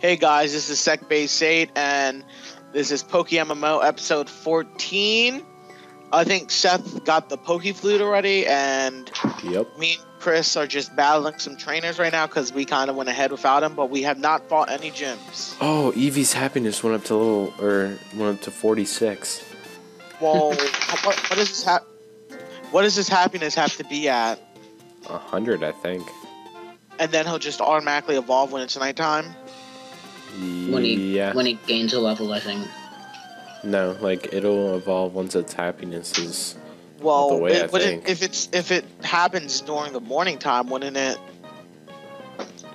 Hey guys, this is Sec Base 8 and this is Poke MMO episode 14. I think Seth got the Poke Flute already and Yep. me and Chris are just battling some trainers right now because we kind of went ahead without him, but we have not fought any gyms. Oh, Eevee's happiness went up to little or went up to 46. Well, what, what does this ha- what does this happiness have to be at? A hundred, I think. And then he'll just automatically evolve when it's nighttime? When he yeah. when he gains a level, I think. no, like it'll evolve once its happiness is. Well, the way it- I wouldn't- if it's if it happens during the morning time, wouldn't it?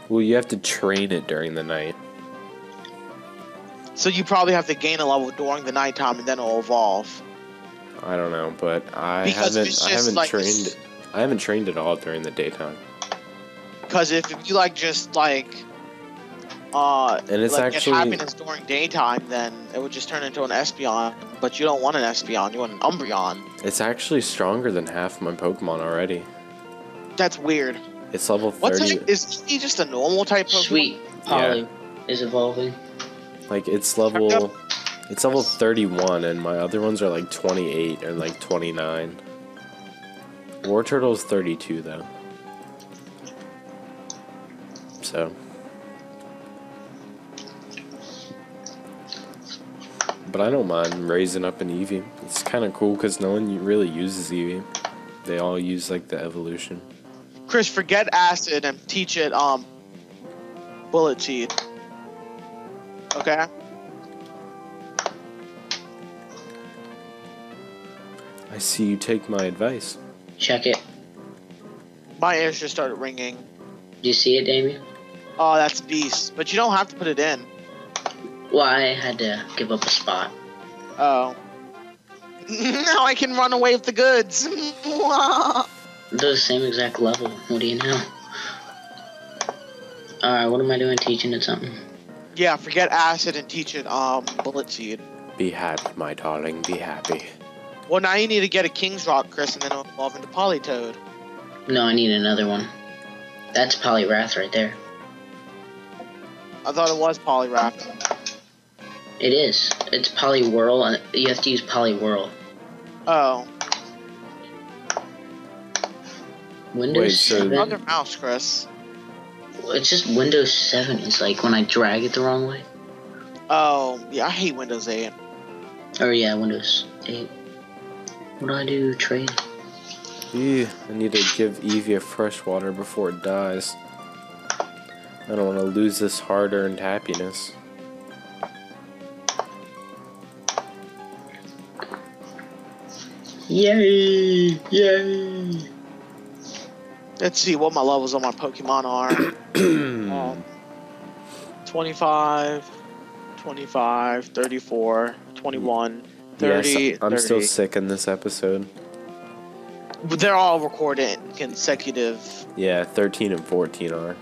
Well, you have to train it during the night. So you probably have to gain a level during the nighttime and then it'll evolve. I don't know, but I Because haven't. I haven't like trained. this- it. I haven't trained at all during the daytime. Because if, if you like just like uh And it's like, actually- get happiness during daytime, then it would just turn into an Espeon. But you don't want an Espeon, you want an Umbreon. It's actually stronger than half my Pokemon already. That's weird. It's level What's thirty. it? Is he just a normal type Pokemon? Sweet Polly is evolving. Like it's level. It's level thirty-one, and my other ones are like twenty-eight and like twenty-nine. Wartortle's thirty-two though. So. But I don't mind raising up an Eevee. It's kind of cool because no one really uses Eevee. They all use like the evolution. Chris, forget acid and teach it um bullet seed. Okay? I see you take my advice. Check it. My ears just started ringing. Do you see it, Damien? Oh, that's beast. But you don't have to put it in. Well, I had to give up a spot. Oh. now I can run away with the goods. They're the same exact level. What do you know? Alright, what am I doing teaching it something? yeah, forget acid and teach it um bullet seed. Be happy, my darling. Be happy. Well, now you need to get a King's Rock, Chris, and then it'll evolve into Politoed. No, I need another one. That's Poliwrath right there. I thought it was Poliwrath. It is. It's Poliwhirl, and you have to use Poliwhirl. Oh, Windows Wait, so- 7? other mouse, Chris. It's just Windows 7. It's like when I drag it the wrong way. Oh, yeah, I hate Windows 8. Or yeah, Windows 8. What do I do? Trade? Ew, I need to give Eevee a fresh water before it dies. I don't want to lose this hard-earned happiness. Yay! Yay! Let's see what my levels on my Pokemon are. um, 25, 25, 34, 21, 30, yes, I'm 30. still sick in this episode. But they're all recorded consecutive. Yeah, 13 and 14 are.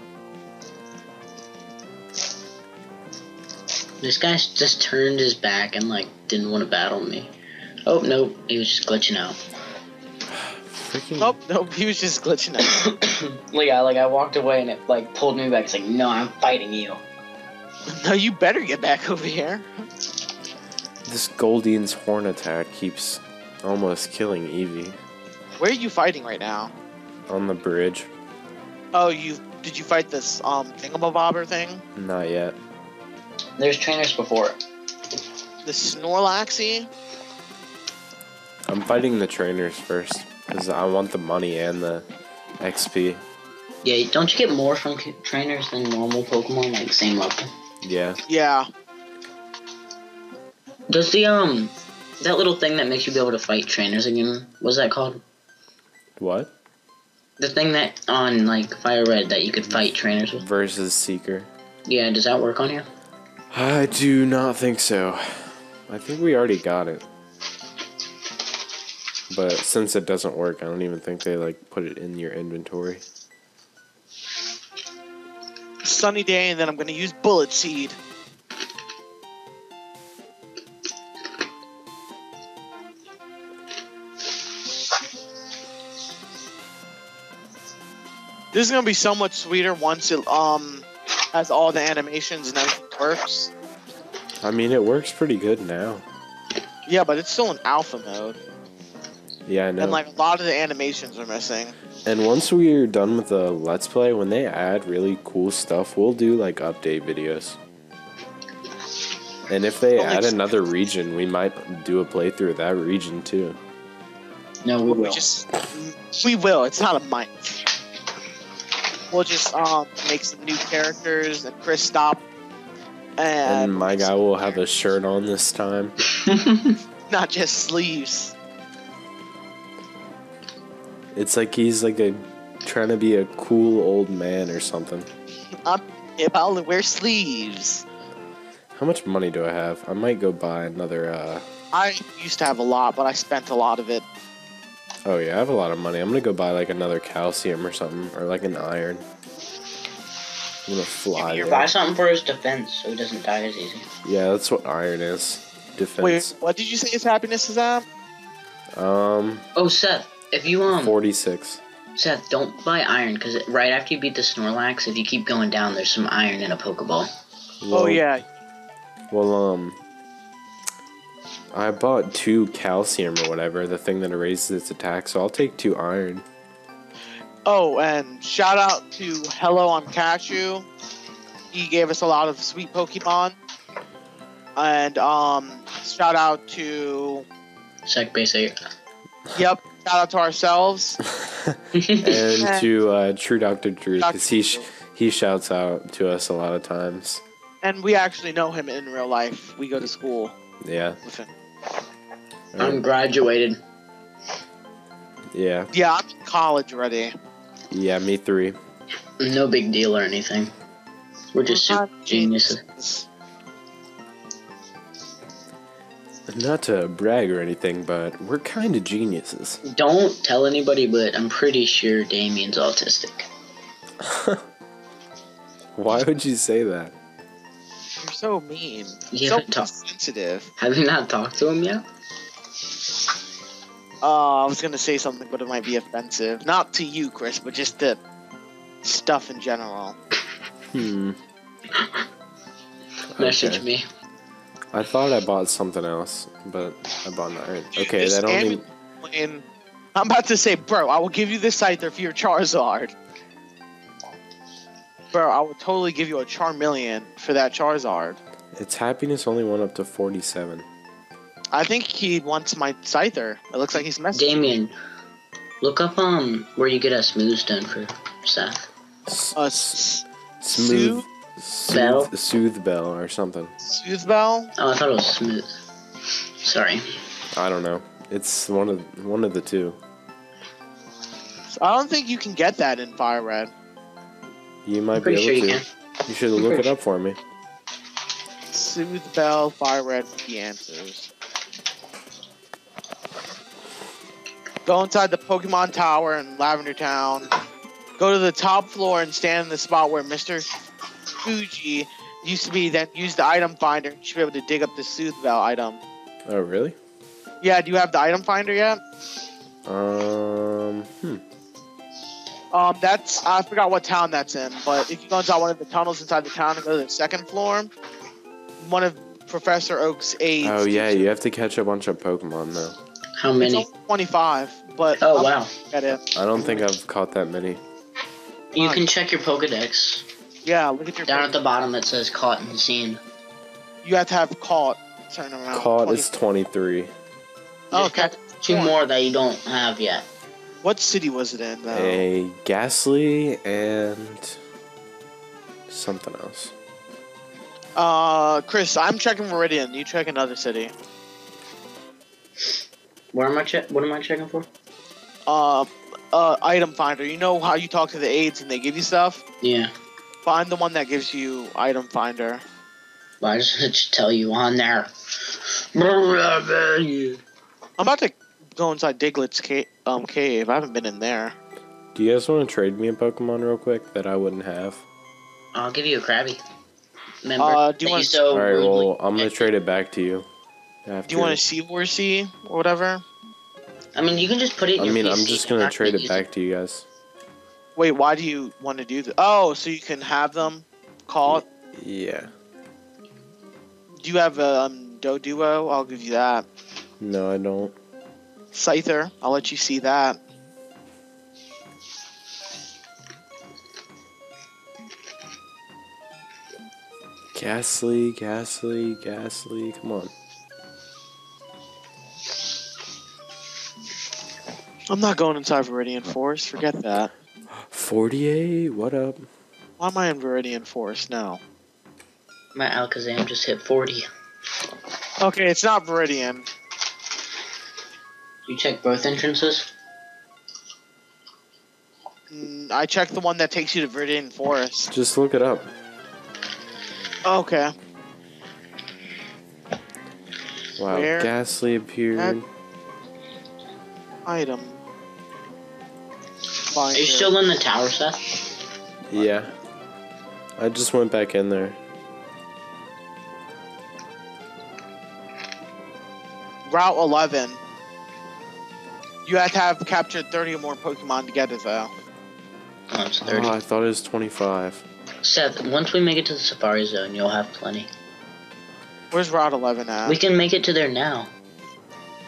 This guy just turned his back and like didn't want to battle me. Oh nope, he was just glitching out. Freaking. Nope, nope, he was just glitching out. like I like I walked away and it like pulled me back. It's like no, I'm fighting you. no, you better get back over here. This Goldeen's horn attack keeps almost killing Eevee Where are you fighting right now? on the bridge. Oh, you did you fight this um thingamabobber thing? Not yet. There's trainers before it. The Snorlaxy? I'm fighting the trainers first because I want the money and the XP. Yeah, don't you get more from trainers than normal Pokemon, like same level? Yeah. Yeah. Does the um that little thing that makes you be able to fight trainers again? What's that called? What? The thing that on like Fire Red that you could fight trainers with. Versus Seeker. Yeah, does that work on you? I do not think so. I think we already got it. But since it doesn't work, I don't even think they like put it in your inventory. Sunny day, and then I'm gonna use Bullet Seed. This is gonna be so much sweeter once it um has all the animations and everything works. I mean, it works pretty good now. Yeah, but it's still in alpha mode, Yeah, I know. and like a lot of the animations are missing. And once we're done with the Let's Play, when they add really cool stuff, we'll do like update videos. And if they Holy add shit. another region, we might do a playthrough of that region too. No, we We will. just we will. It's not a might. We'll just um make some new characters and Chris stop and, And my guy will have a shirt on this time. not just sleeves. It's like he's like a trying to be a cool old man or something. I if I'll wear sleeves. How much money do I have? I might go buy another. uh I used to have a lot, but I spent a lot of it. Oh yeah, I have a lot of money. I'm gonna go buy like another calcium or something, or like an iron. I'm gonna fly. Give me there. Buy something for his defense so he doesn't die as easy. Yeah, that's what iron is. Defense. Wait, what did you say his happiness is at? Um, Oh, Seth, if you um, 46. Seth, don't buy iron because right after you beat the Snorlax, if you keep going down, there's some iron in a Pokeball. oh yeah, Well, um, I bought two calcium or whatever, the thing that raises its attack. So I'll take two iron. Oh, and shout out to Hello on Cashew. He gave us a lot of sweet Pokemon. And um, shout out to Sec base eight. yep, shout out to ourselves. and to uh, True Doctor Drew, because he sh- he shouts out to us a lot of times. And we actually know him in real life. We go to school Yeah, with him. I'm graduated. yeah, Yeah, I'm in college already. yeah. Me three. No big deal or anything. We're just super not geniuses. Not to brag or anything, but we're kind of geniuses. Don't tell anybody, but I'm pretty sure Damien's autistic. Why would you say that? You're so mean. You so haven't sensitive. Have you not talked to him yet? Uh, I was gonna say something, but it might be offensive. Not to you, Chris, but just to stuff in general. Hmm. Message Okay. me. I thought I bought something else, but I bought an iron. Okay, that only. anime I'm about to say, bro, I will give you this Scyther for your Charizard. Bro, I will totally give you a Charmeleon for that Charizard. Its happiness only went up to 47. I think he wants my Scyther. It looks like he's messing. Damien, look up um where you get a smooth stone for Seth. S- Uh, S- smooth. Bell? Soothe, soothe bell or something. Soothe Bell? Oh, I thought it was smooth. Sorry. I don't know. It's one of one of the two. I don't think you can get that in Fire Red. You might be able sure you to. can. You should look it up for me. Soothe Bell, Fire Red, the answers. Go inside the Pokemon Tower in Lavender Town. Go to the top floor and stand in the spot where Mr. Fuji used to be. Then use the item finder. You should be able to dig up the Soothe Bell item. Oh, really? Yeah, do you have the item finder yet? Um. Hmm. Um, that's I forgot what town that's in, but if you go inside one of the tunnels inside the town and go to the second floor, one of Professor Oak's aides. Oh yeah, you have to catch a bunch of Pokemon though. How It's many? only 25, but Oh I'm wow. Get it. I don't think I've caught that many. You can check your Pokedex. Yeah, look at your. Down at the bottom it says caught and seen. You have to have caught. Turn around. Caught 20 is 23. Oh, okay. Two more that you don't have yet. What city was it in? Though? A Gastly and something else. Uh, Chris, I'm checking Viridian. You check another city. Where am I check? What am I checking for? Uh, uh, item finder. You know how you talk to the aides and they give you stuff. Yeah. Find the one that gives you item finder. Why I just, just tell you on there. I'm about to go inside Diglett's ca- um cave. I haven't been in there. Do you guys want to trade me a Pokemon real quick that I wouldn't have? I'll give you a Krabby. Remember Uh, do you that want- so All right, rudely- well, I'm gonna trade it back to you. After. Do you want to see Horsey or whatever? I mean, you can just put it in I your mean, PC. I'm just gonna trade it use back to you guys. Wait, why do you want to do that? Oh, so you can have them. call it. Yeah. Do you have a um, Doduo? I'll give you that. No, I don't. Scyther, I'll let you see that. Gastly, gastly, gastly. Come on. I'm not going inside Viridian Forest. Forget that. 48. What up? Why am I in Viridian Forest now? My Alakazam just hit 40. Okay, it's not Viridian. You check both entrances? Mm, I checked the one that takes you to Viridian Forest. Just look it up. Okay. Wow, Where? Gastly appeared. Item. Are you still in the tower, Seth? Yeah. I just went back in there. Route 11. You have to have captured 30 or more Pokemon to get it though. Oh, it's 30. Oh, I thought it was 25. Seth, once we make it to the Safari Zone, you'll have plenty. Where's Route 11 at? We can make it to there now.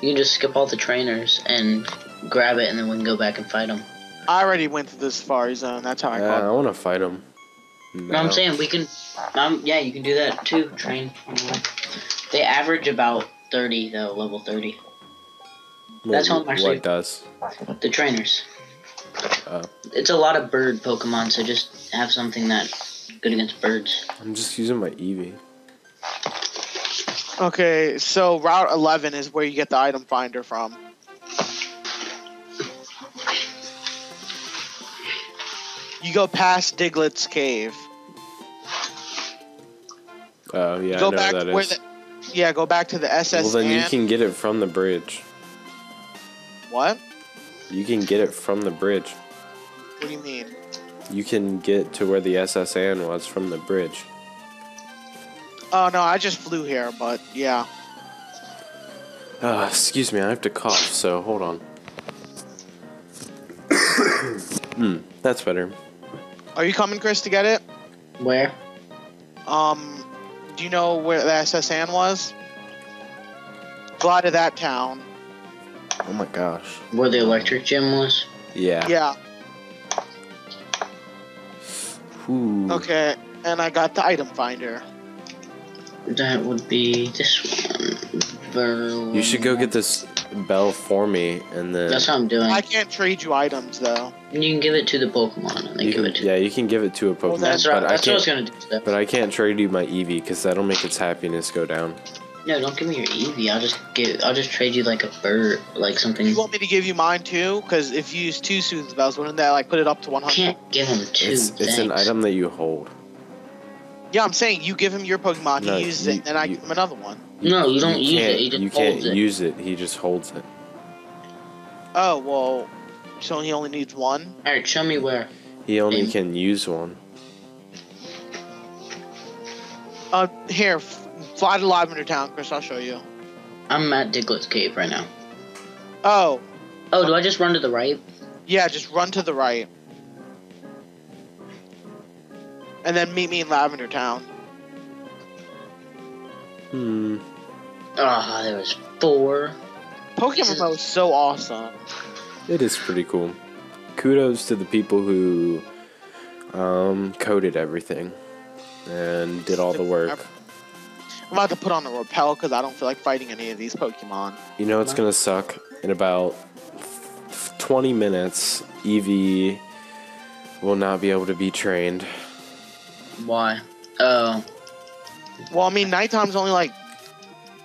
You can just skip all the trainers and grab it, and then we can go back and fight them. I already went to the Safari Zone. That's how I got. Yeah, I want to fight him. No, I'm saying we can. Um, yeah, you can do that too. Train. They average about 30 though, level 30. that's how I'm what, actually- what does? The trainers. Oh. It's a lot of bird Pokemon, so just have something that's good against birds. I'm just using my Eevee. Okay, so Route 11 is where you get the item finder from. You go past Diglett's cave. Oh, yeah, go I know back that to where the Yeah, go back to the SS well, then you can get it from the bridge. What? You can get it from the bridge. What do you mean? You can get to where the S.S. Anne was from the bridge. Oh no, I just flew here, but yeah. Uh, excuse me, I have to cough, so hold on. Hmm, that's better. Are you coming, Chris, to get it? Where? Um, do you know where the S.S. Anne was? Go out of that town. Oh my gosh. Where the electric gym was? Yeah. Yeah. Ooh. Okay, and I got the item finder. That would be this one. Ver- You should go get this bell for me, and then That's what I'm doing. I can't trade you items though. You can give it to the Pokemon, and then you give can, it to. yeah, you can give it to a Pokemon, That's right. but I That's what I was can't. gonna do. Seth. But I can't trade you my Eevee because that'll make its happiness go down. No, don't give me your Eevee. I'll just give. I'll just trade you like a bird, like something. You want me to give you mine too? Because if you use two Soothing Spells, wouldn't that like put it up to 100? can't give him two. It's it's an thanks. item that you hold. Yeah, I'm saying you give him your Pokemon, No, he uses you- it, and then I you- give him another one. No, you don't use can't, it. He just you can't holds it. use it. He just holds it. Oh well, so he only needs one. All right, show me where. He only And- can use one. Uh, here, f- fly to Lavender Town, Chris. I'll show you. I'm at Diglett's cave right now. Oh, Oh, do I just run to the right? yeah, just run to the right, and then meet me in Lavender Town. Hmm. Ah, there was four. Pokemon Go is so awesome. It is pretty cool. Kudos to the people who um, coded everything and did all the work. I'm about to put on a repel because I don't feel like fighting any of these Pokemon. You know it's gonna suck in about 20 minutes. Eevee will not be able to be trained. Why? Oh, Well, I mean, nighttime's only like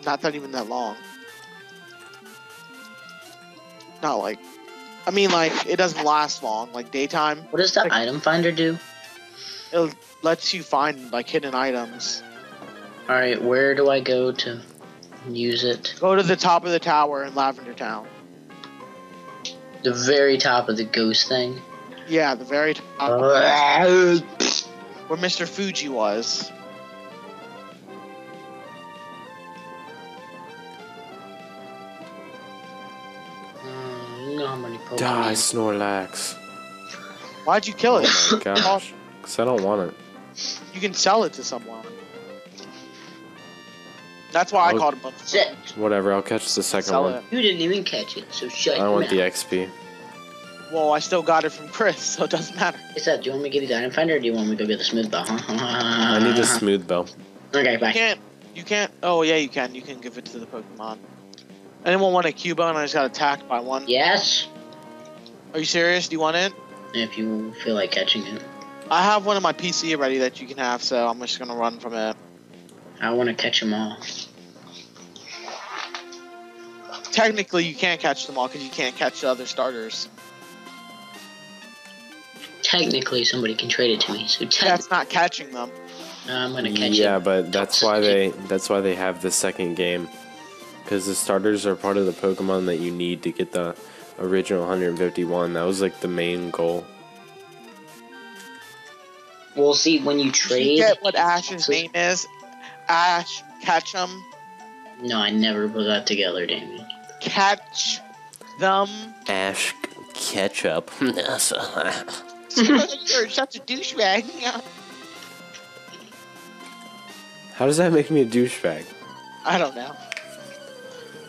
not that even that long. Not like, I mean, like it doesn't last long. Like daytime, what does the Like- item finder do? it lets you find like hidden items. All right, where do I go to use it? Go to the top of the tower in Lavender Town. The very top of the ghost thing. Yeah, the very top Uh, where Mr. Fuji was. Mm, you know how many Pokemon. Die, Snorlax. Why'd you kill it? Oh my gosh. Because I don't want it. You can sell it to someone. That's why I Oh. called it Buffalo. Sit. Whatever, I'll catch the second Sell one. it. You didn't even catch it, so shut up. I want mouth. the XP. Well, I still got it from Chris, so it doesn't matter. What's that? Do you want me to give you the item finder, or do you want me to go get the smooth bell? I need the smooth bell. Okay, bye. You bye. can't. You can't. Oh yeah, you can. You can give it to the Pokemon. Anyone want a Cubo and I just got attacked by one? Yes, Are you serious? Do you want it? if you feel like catching it. I have one on my PC already that you can have, so I'm just gonna run from it. I want to catch them all. Technically, you can't catch them all because you can't catch the other starters. Technically, somebody can trade it to me, so te- That's not catching them. Uh, I'm gonna catch Yeah, it. but that's why they that's why they have the second game. Because the starters are part of the Pokemon that you need to get the original 151. That was like the main goal. We'll see when you You trade. get what Ash's name is. Ash Ketchum. No, I never put that together, Damien. Catch them. Ash Ketchup. You're such a douchebag. How does that make me a douchebag? I don't know.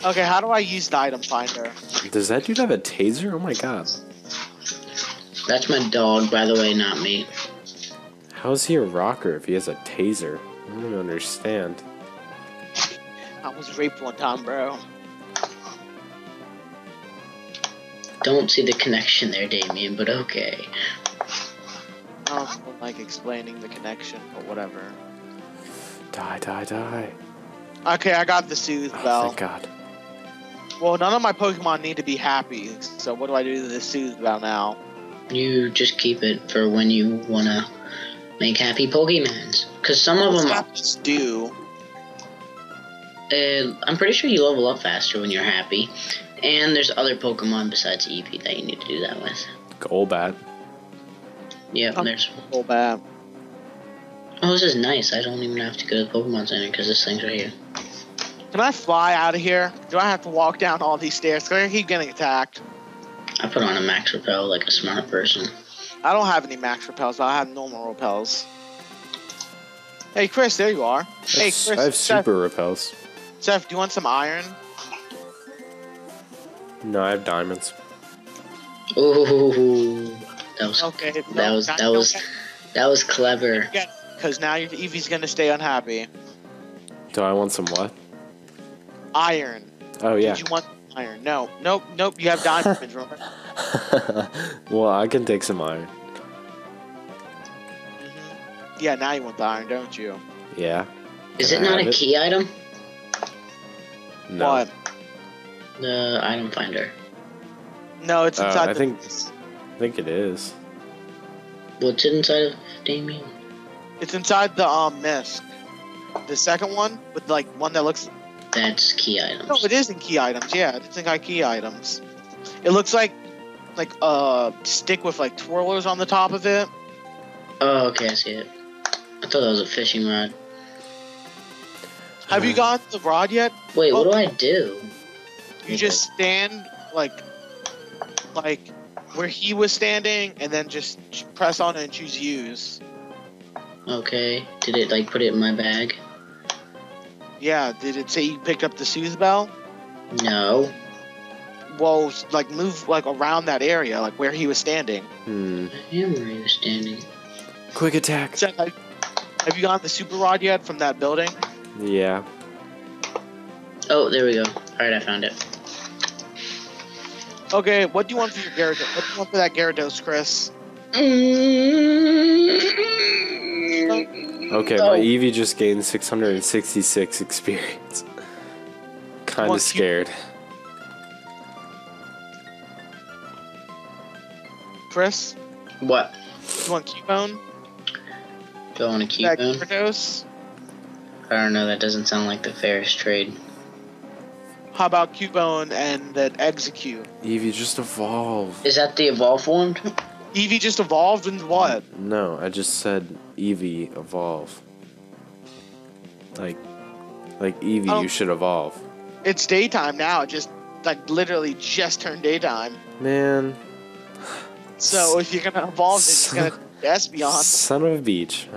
Okay, how do I use the item finder? Does that dude have a taser? Oh my god. That's my dog, by the way, not me. How is he a rocker if he has a taser? I don't understand. I was raped one time, bro. Don't see the connection there, Damien, but okay. I don't feel like explaining the connection, but whatever. Die, die, die. Okay, I got the soothe Oh, bell. thank god. Well, none of my Pokemon need to be happy, so what do I do to the soothe bell now? You just keep it for when you wanna make happy Pokemons. Cause some of them, that just do? uh, I'm pretty sure you level up faster when you're happy. And there's other Pokemon besides Eevee that you need to do that with. Golbat. Yep, Oh. there's. Full bad. Oh, this is nice. I don't even have to go to the Pokemon Center because this thing's right here. Can I fly out of here? Do I have to walk down all these stairs? Cause I keep getting attacked. I put on a max repel like a smart person. I don't have any max repels, but I have normal repels. Hey, Chris, there you are. Hey, Chris. I have Seth, super repels. Seth, do you want some iron? No, I have diamonds. Ooh, that was Okay. that was that was that was clever. Because now your Eevee's gonna stay unhappy. Do I want some what? Iron. Oh yeah. Did you want iron? No. Nope. Nope. You have diamonds, remember? well, I can take some iron. hmm Yeah. Now you want the iron, don't you? Yeah. Is Can it I not a it? key item? No. What? The item finder. No, it's Uh. I the- think I think it is. What's inside of Damien? It's inside the um misc. The second one with like one that looks. That's key items. No, it isn't key items. Yeah, it's in key items. It looks like like a stick with like twirlers on the top of it. Oh, okay, I see it. I thought that was a fishing rod. Have you got the rod yet? Wait, what Oh. do I do? You just stand like like where he was standing, and then just press on and choose use. Okay. Did it like put it in my bag? Yeah. Did it say you picked up the soothe bell? No. Well, like move like around that area, like where he was standing. Hmm. I am where he was standing. Quick attack. Seth, have have you gotten the super rod yet from that building? Yeah. Oh, there we go. Alright, I found it. Okay, what do you want for your Gyarados? What do you want for that Gyarados, Chris? Mm-hmm. Okay, Oh. my Eevee just gained 666 experience. Kind of keep- scared. Chris, What? you want Cubone? Do I want to keep That him? Gyarados? I don't know. That doesn't sound like the fairest trade. How about Cubone and that Exeggcute? Eevee just evolved. Is that the evolve one? Eevee just evolved into what? No, I just said Eevee evolve. Like, like Eevee, Oh. you should evolve. It's daytime now. It just like literally just turned daytime. Man. So if you're gonna evolve, it's gonna Espeon. Son of a beach.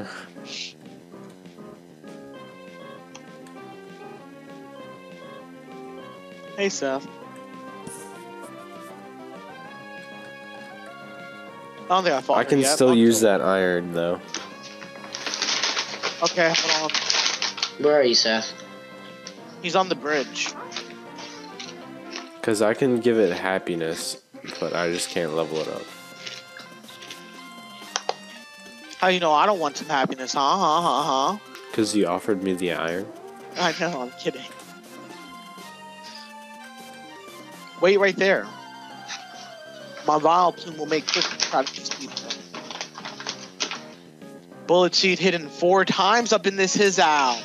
Hey, Seth. I don't think I fought I can yet, still I'm use still- that iron though. Okay, hold on. Where are you, Seth? He's on the bridge. Cause I can give it happiness, but I just can't level it up. How you know I don't want some happiness, huh? Huh? Huh? Cause you offered me the iron. I know. I'm kidding. Wait right there. My Vileplume will make quick try to. Bullet seed hidden four times up in this his owl.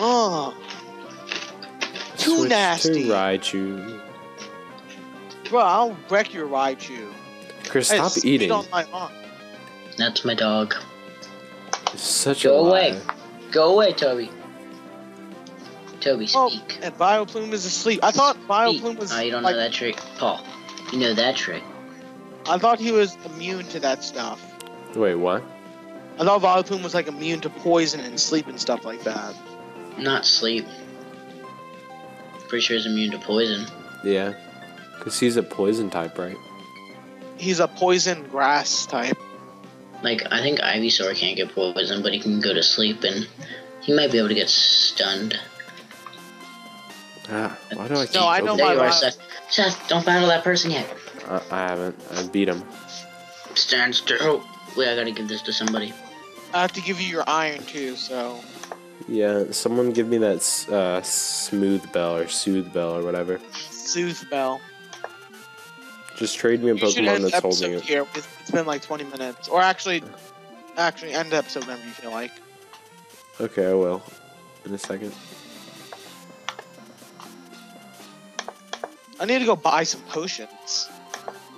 Oh, Too Switch nasty. To Raichu. bro, I'll wreck your Raichu. Chris, Hey, stop speed eating. on my arm. That's my dog. It's such Go a lie. away. Go away, Toby. Toby, Oh, and Vileplume is asleep. I thought Speak. Vileplume was Oh, you don't like, know that trick, Paul. You know that trick. I thought he was immune to that stuff. Wait, what? I thought Vileplume was like immune to poison and sleep and stuff like that. Not sleep. Pretty sure he's immune to poison. Yeah. Cause he's a poison type, right? He's a poison grass type. Like, I think Ivysaur can't get poison, but he can go to sleep and he might be able to get stunned. Ah, why do I keep No, I know opening- There you are, vi- Seth. Seth, don't battle that person yet. I, I haven't. I beat him. Stand still. Oh, wait, I gotta give this to somebody. I have to give you your iron too, so Yeah, someone give me that s- uh, smooth bell or soothe bell or whatever. Soothe Bell. Just trade me a You should Pokemon the that's holding episode it. here. It's, it's been like 20 minutes, or actually, actually end the episode whenever you feel like. Okay, I will. In a second. I need to go buy some potions.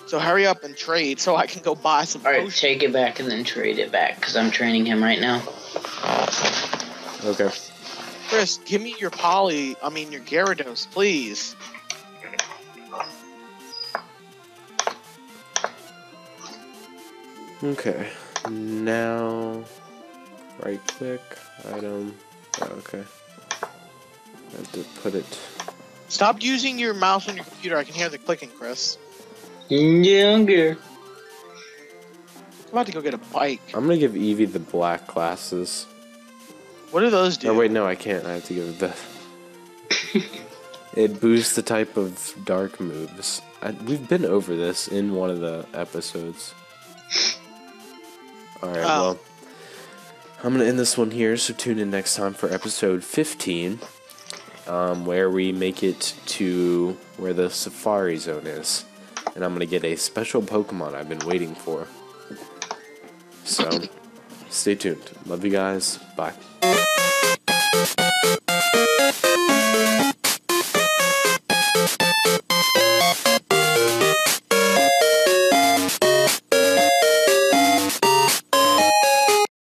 So hurry up and trade so I can go buy some potions. Alright, potions. take it back and then trade it back, because I'm training him right now. Okay. Chris, give me your Poly. I mean your Gyarados, please. Okay. Now, right click, item. Oh, okay. I have to put it. Stop using your mouse on your computer. I can hear the clicking, Chris. Younger. I'm about to go get a bike. I'm gonna give Eevee the black glasses. What do those do? Oh wait, no, I can't. I have to give it the. it boosts the type of dark moves. I, we've been over this in one of the episodes. All right, Oh. well, I'm gonna end this one here. So tune in next time for episode 15, um, where we make it to where the Safari Zone is, and I'm gonna get a special Pokemon I've been waiting for. So, stay tuned. Love you guys. Bye.